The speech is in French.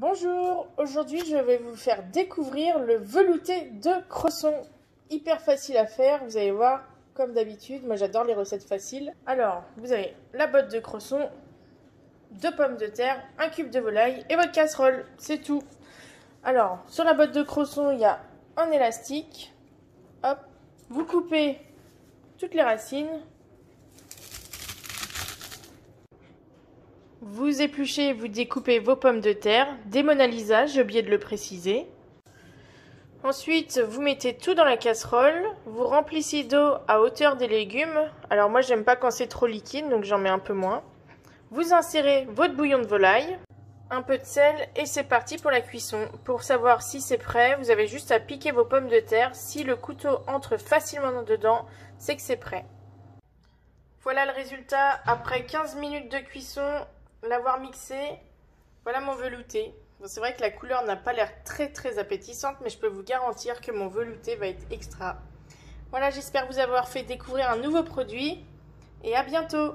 Bonjour, aujourd'hui je vais vous faire découvrir le velouté de cresson. Hyper facile à faire, vous allez voir, comme d'habitude, moi j'adore les recettes faciles. Alors, vous avez la botte de cresson, deux pommes de terre, un cube de volaille et votre casserole, c'est tout. Alors, sur la botte de cresson, il y a un élastique. Hop, vous coupez toutes les racines. Vous épluchez, vous découpez vos pommes de terre, des j'ai oublié de le préciser. Ensuite, vous mettez tout dans la casserole, vous remplissez d'eau à hauteur des légumes. Alors moi, j'aime pas quand c'est trop liquide, donc j'en mets un peu moins. Vous insérez votre bouillon de volaille, un peu de sel et c'est parti pour la cuisson. Pour savoir si c'est prêt, vous avez juste à piquer vos pommes de terre. Si le couteau entre facilement dedans, c'est que c'est prêt. Voilà le résultat après 15 minutes de cuisson l'avoir mixé, voilà mon velouté. c'est vrai que la couleur n'a pas l'air très très appétissante, mais je peux vous garantir que mon velouté va être extra. Voilà, j'espère vous avoir fait découvrir un nouveau produit et à bientôt